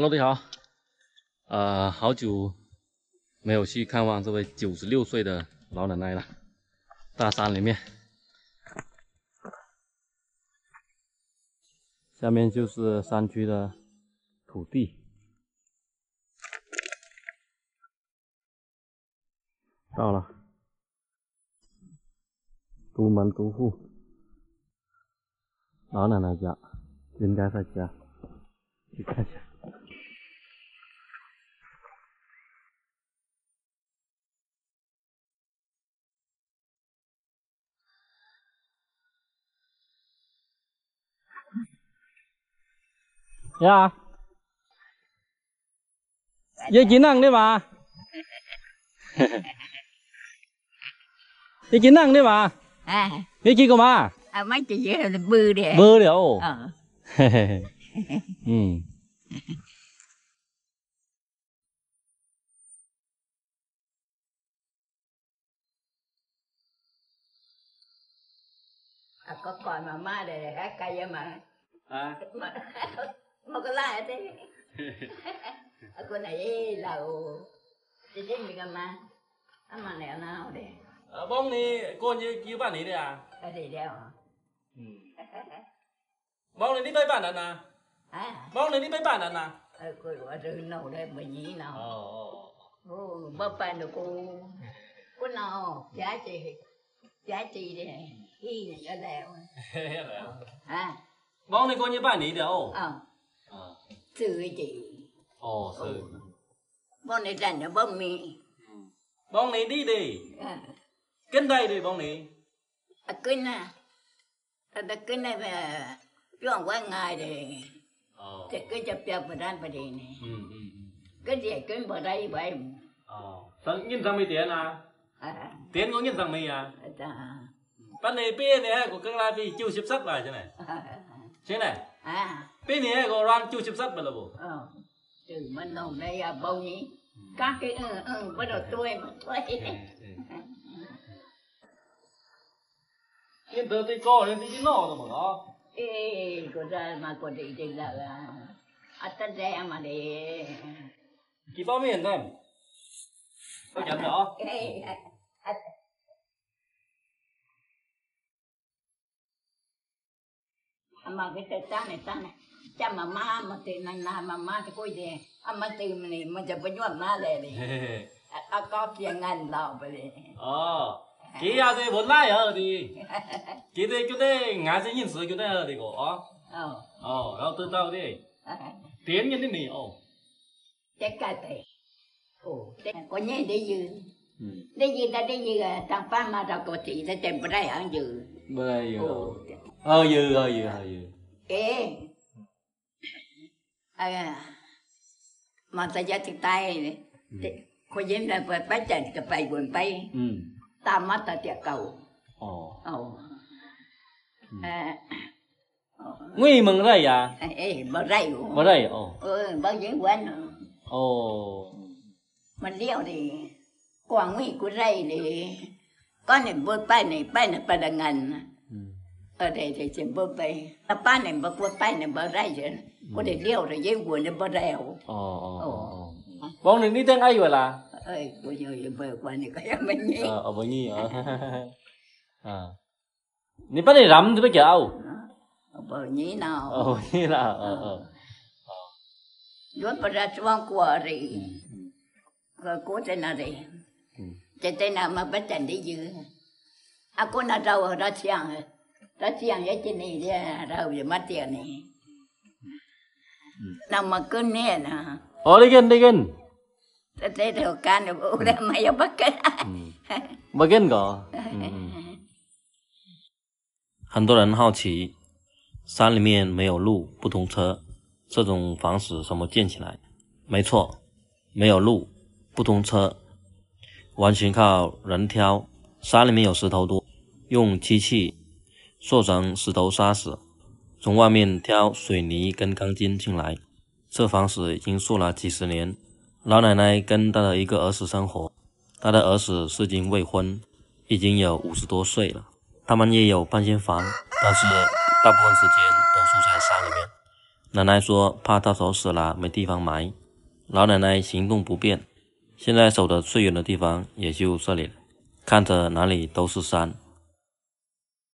Hello，你好。呃，好久没有去看望这位九十六岁的老奶奶了。大山里面，下面就是山区的土地。到了，独门独户，老奶奶家，应该在家，去看一下。dạ. Với chín ăn đi mà. Với chín ăn đi mà. À. Với chị của má, à mấy chị dễ là bư đi. Bư đi ồ. Ờ. Ừ. À, có coi mà má để cái cây mà. À mà mà có lại thế. À, cô này là chị đến mình mà. À, mà nẻo nào để Ờ, bông này cô như bạn ấy đấy à? ở đây đeo. Ừ. Bông này đi bơi bạn à? À, Bông này đi bơi bạn à? ờ, cô gọi rư nấu đây mà nhí nào. Ờ. Ô, bơ bàn được cô. Cô nào giá trị giá trị đi. Hi này ở đeo. À, Bông này cô như bạn ấy ồ. ờ, Ờ. sư chị. Ồ, sư. Bọn này rảnh ở bông mi. Bông này đi đi. À, Kinh đây đi bông này. à kinh à. À, ta kinh này mà chọn qua ngày Ờ. thì cứ chập chập vào đan vào đây này. Ừ, ừ, ừ. Cái gì kinh vào đây vậy? Ờ. Sao nhìn rằng mày tiền à? À, Tiền có nhìn rằng mày à? à, Bạn này bê này của các la vì chiêu xếp sắt lại thế này. à, Thế này. À, Bê này có ran chiêu xếp sắt vào là bộ. ờ. Từ mình nồng đây à bông nhỉ. Các cái ừ, ừ, bắt đầu tôi mà tôi. Yên tớ thì có nên tí nọ rồi mà nó. Ê, cô ra mà cô đi đi là à ta ra mà để Kỳ bao miền đây. Có nhận rõ. Ê, à, à, mà cái tờ ta này ta này cha mà ma mà tiền này là mà ma thì coi đi à mà tiền này mà mà ama kita tane tane chama mama mà má na mama te koi de ama te mne ma ja pa nyua ma le de a ko kia ngan la ba le ờ kia ya de bon lai ha đi kia de kia de ngã se yin se kia de ha đi ko ờ. Ờ. Rồi từ tao đi. Tiến nhân đi mì ờ. Chắc cái tệ. Ồ có nhé để dư. Để dư ta để dư thằng pha mà đâu có chị ta tìm bữa đây ở dư. Bây giờ Hayır, hayır, hayır. Ee, e, masaya tıktay, kocamla bırakacak kapay bırakay, tam mata tiyak kau. Oh. Oh. Ee, งี้มึงไรยาเอ้ยบ่ไรบ่ไรโอ้เออบ่ยังวันโอ้มันเลี้ยวดีกว่างงี้กูไรเลยก็เนี่ยบ่ไปไหนไปไหนประดังงานอืม ở đây thì chỉ bơ bê. Ba này bơ quất bay này bơ ra rồi có thể ừ. liều rồi dây quần nó bơ rèo ờ, ờ, ờ, ồ. bọn này đi tên ai vậy là? Ơi bây giờ bơ qua này có em mình nhỉ? Ở bao nhiêu, ờ. À nị bắt này rắm thì bây giờ ở bao nhiêu nào. Ờ nhiêu nào, ờ ờ. lúc bơ ra chuông của rì. Ừ. Rồi cố trên là rì? Ừ. Trên tên nào mà bắt tên đi dư? À cô nào đâu ở đó hết. 呢？那么呢？哦，你，你。在的，我没有不。不。很多人好奇，山里面没有路，不通车，这种房子怎么建起来？没错，没有路，不通车，完全靠人挑。山里面有石头多，用机器塑成石头沙石，从外面挑水泥跟钢筋进来。这房子已经住了几十年。老奶奶跟她的一个儿子生活，她的儿子是经未婚，已经有五十多岁了。他们也有半间房，但是大部分时间都住在山里面。奶奶说怕到时候死了没地方埋。老奶奶行动不便，现在走的最远的地方也就这里了，看着哪里都是山。